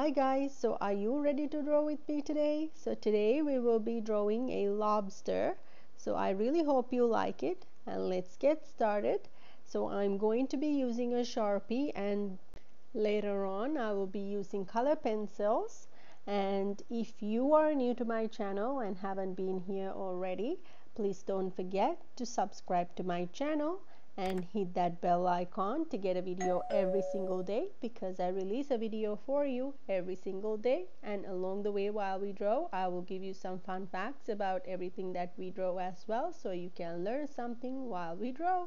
Hi guys, so are you ready to draw with me today? So today we will be drawing a lobster. So I really hope you like it and let's get started. So I'm going to be using a Sharpie and later on I will be using color pencils and if you are new to my channel and haven't been here already, please don't forget to subscribe to my channel and hit that bell icon to get a video every single day because I release a video for you every single day and along the way while we draw I will give you some fun facts about everything that we draw as well so you can learn something while we draw.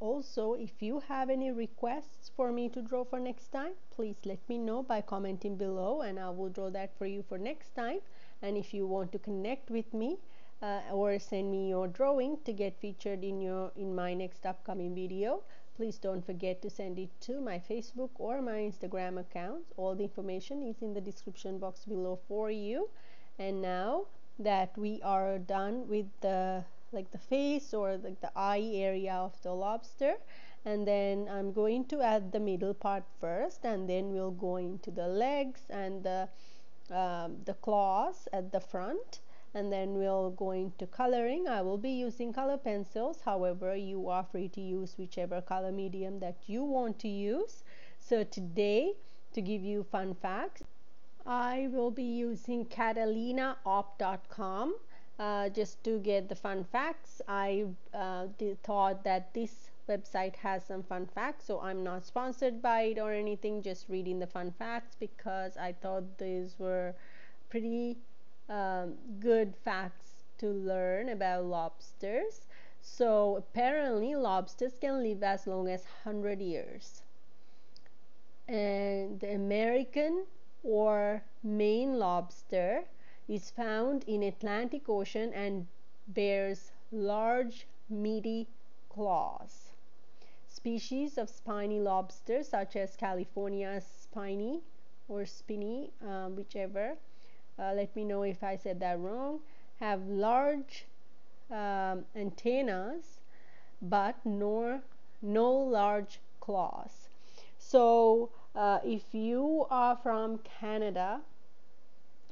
Also if you have any requests for me to draw for next time please let me know by commenting below and I will draw that for you for next time. And if you want to connect with me uh, or send me your drawing to get featured in your in my next upcoming video please don't forget to send it to my Facebook or my Instagram accounts all the information is in the description box below for you. And now that we are done with the like the face or like the eye area of the lobster. And then I'm going to add the middle part first and then we'll go into the legs and the um, the claws at the front. And then we'll go into coloring. I will be using color pencils. However you are free to use whichever color medium that you want to use. So today to give you fun facts I will be using catalinaop.com uh, just to get the fun facts I uh, thought that this website has some fun facts so I'm not sponsored by it or anything just reading the fun facts because I thought these were pretty um, good facts to learn about lobsters. So apparently lobsters can live as long as 100 years. And the American or Maine lobster is found in Atlantic Ocean and bears large meaty claws. Species of spiny lobster such as California spiny or spiny, um, whichever, uh, let me know if I said that wrong, have large um, antennas but no, no large claws. So uh, if you are from Canada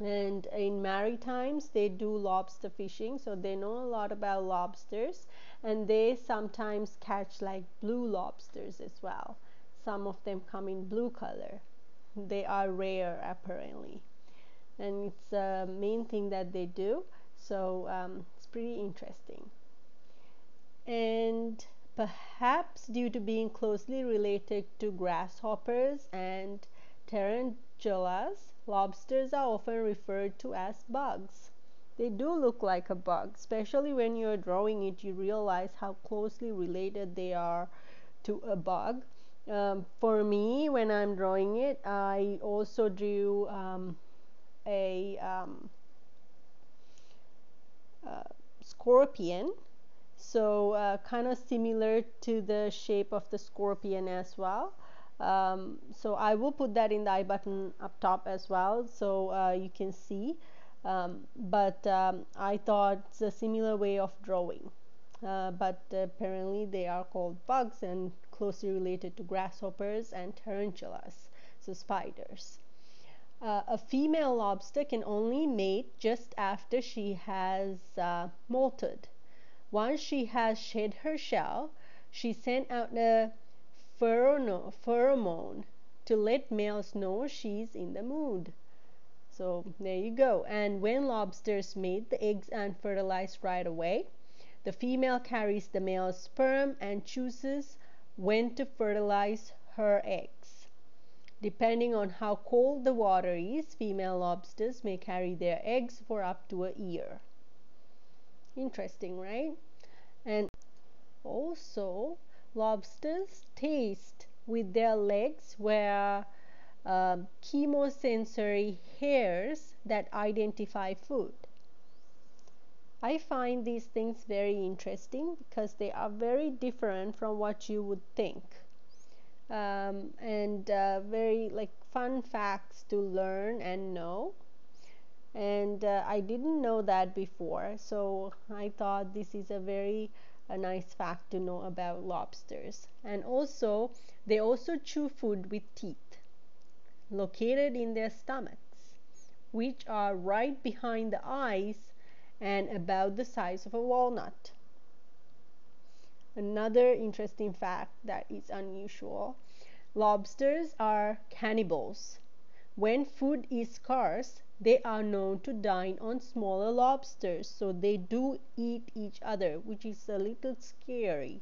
and in maritimes they do lobster fishing so they know a lot about lobsters. And they sometimes catch like blue lobsters as well. Some of them come in blue color. They are rare apparently. And it's a main thing that they do. So um, it's pretty interesting. And perhaps due to being closely related to grasshoppers and tarantulas Lobsters are often referred to as bugs. They do look like a bug, especially when you're drawing it, you realize how closely related they are to a bug. Um, for me, when I'm drawing it, I also drew um, a um, uh, scorpion so uh, kind of similar to the shape of the scorpion as well um, so I will put that in the I button up top as well so uh, you can see. Um, but um, I thought it's a similar way of drawing. Uh, but apparently they are called bugs and closely related to grasshoppers and tarantulas so spiders. Uh, a female lobster can only mate just after she has uh, molted. Once she has shed her shell she sends out a pheromone to let males know she's in the mood. So there you go. And when lobsters mate, the eggs aren't fertilized right away. The female carries the male's sperm and chooses when to fertilize her eggs. Depending on how cold the water is, female lobsters may carry their eggs for up to a year. Interesting, right? And also, lobsters taste with their legs where um, chemosensory hairs that identify food. I find these things very interesting because they are very different from what you would think. Um, and uh, very like fun facts to learn and know and uh, I didn't know that before so I thought this is a very a nice fact to know about lobsters. And also they also chew food with teeth located in their stomachs which are right behind the eyes and about the size of a walnut. Another interesting fact that is unusual lobsters are cannibals. When food is scarce they are known to dine on smaller lobsters, so they do eat each other, which is a little scary.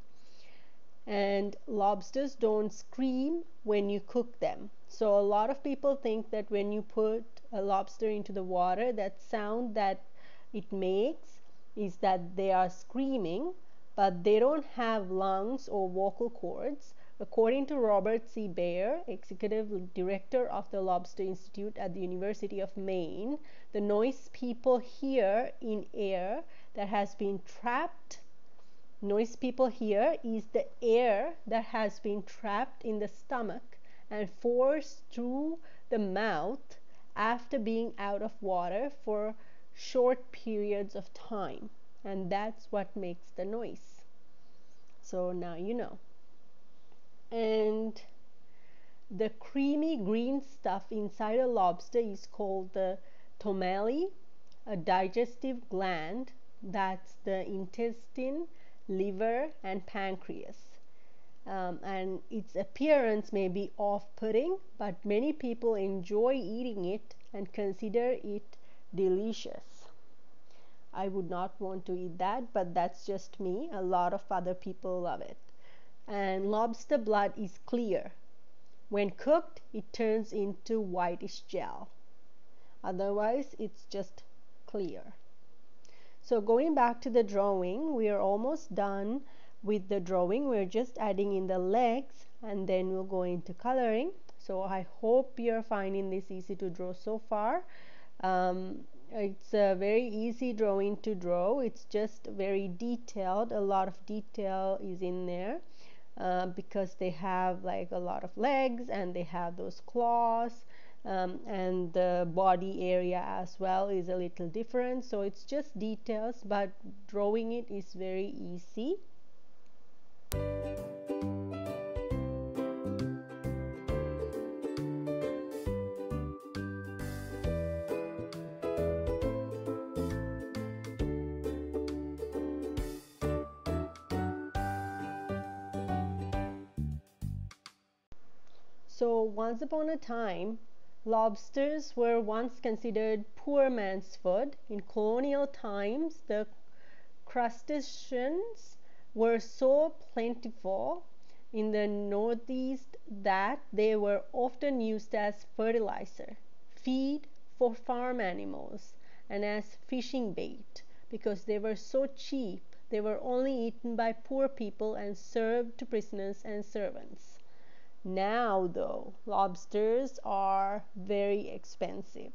And lobsters don't scream when you cook them. So a lot of people think that when you put a lobster into the water, that sound that it makes is that they are screaming, but they don't have lungs or vocal cords. According to Robert C. Bayer, executive director of the Lobster Institute at the University of Maine, the noise people hear in air that has been trapped noise people hear is the air that has been trapped in the stomach and forced through the mouth after being out of water for short periods of time. And that's what makes the noise. So now you know and the creamy green stuff inside a lobster is called the tomalley, a digestive gland that's the intestine, liver, and pancreas. Um, and its appearance may be off putting, but many people enjoy eating it and consider it delicious. I would not want to eat that, but that's just me. A lot of other people love it and lobster blood is clear. When cooked, it turns into whitish gel. Otherwise, it's just clear. So going back to the drawing, we are almost done with the drawing. We're just adding in the legs and then we'll go into coloring. So I hope you're finding this easy to draw so far. Um, it's a very easy drawing to draw. It's just very detailed. A lot of detail is in there. Uh, because they have like a lot of legs and they have those claws um, and the body area as well is a little different. So it's just details but drawing it is very easy once upon a time, lobsters were once considered poor man's food. In colonial times, the crustaceans were so plentiful in the northeast that they were often used as fertilizer, feed for farm animals, and as fishing bait because they were so cheap. They were only eaten by poor people and served to prisoners and servants. Now, though, lobsters are very expensive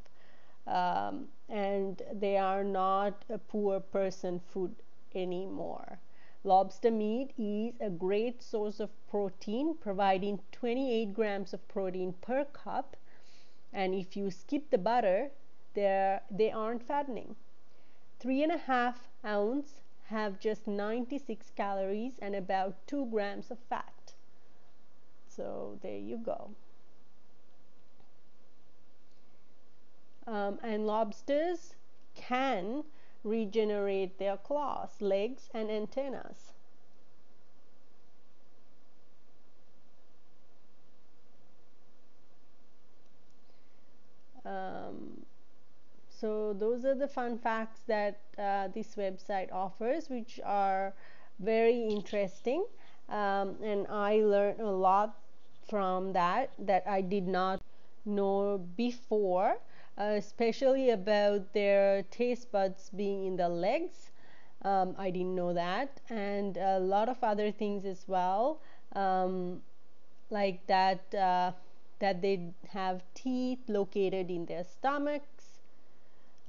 um, and they are not a poor person food anymore. Lobster meat is a great source of protein, providing 28 grams of protein per cup. And if you skip the butter, they aren't fattening. Three and a half ounce have just 96 calories and about 2 grams of fat. So there you go. Um, and lobsters can regenerate their claws, legs, and antennas. Um, so those are the fun facts that uh, this website offers, which are very interesting. Um, and I learned a lot from that that I did not know before, uh, especially about their taste buds being in the legs. Um, I didn't know that, and a lot of other things as well, um, like that uh, that they have teeth located in their stomachs.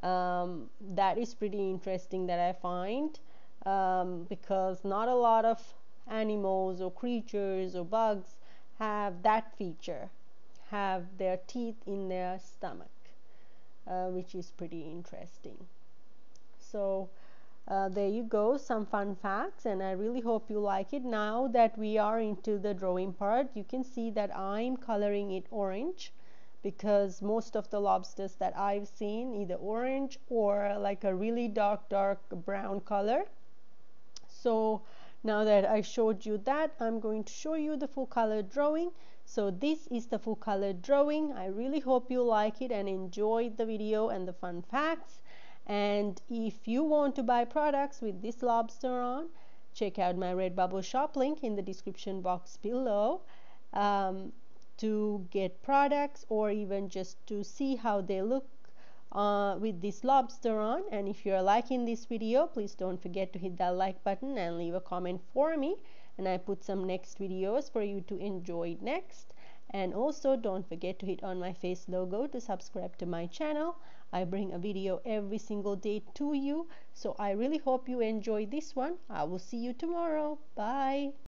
um, that is pretty interesting that I find um, because not a lot of animals or creatures or bugs have that feature have their teeth in their stomach uh, which is pretty interesting. So uh, there you go some fun facts and I really hope you like it. Now that we are into the drawing part you can see that I'm coloring it orange because most of the lobsters that I've seen either orange or like a really dark dark brown color. So now that I showed you that I'm going to show you the full color drawing. So this is the full color drawing. I really hope you like it and enjoyed the video and the fun facts. And if you want to buy products with this lobster on check out my Redbubble shop link in the description box below um, to get products or even just to see how they look uh, with this lobster on. And if you're liking this video please don't forget to hit that like button and leave a comment for me. And I put some next videos for you to enjoy next. And also don't forget to hit on my face logo to subscribe to my channel. I bring a video every single day to you. So I really hope you enjoy this one. I will see you tomorrow. Bye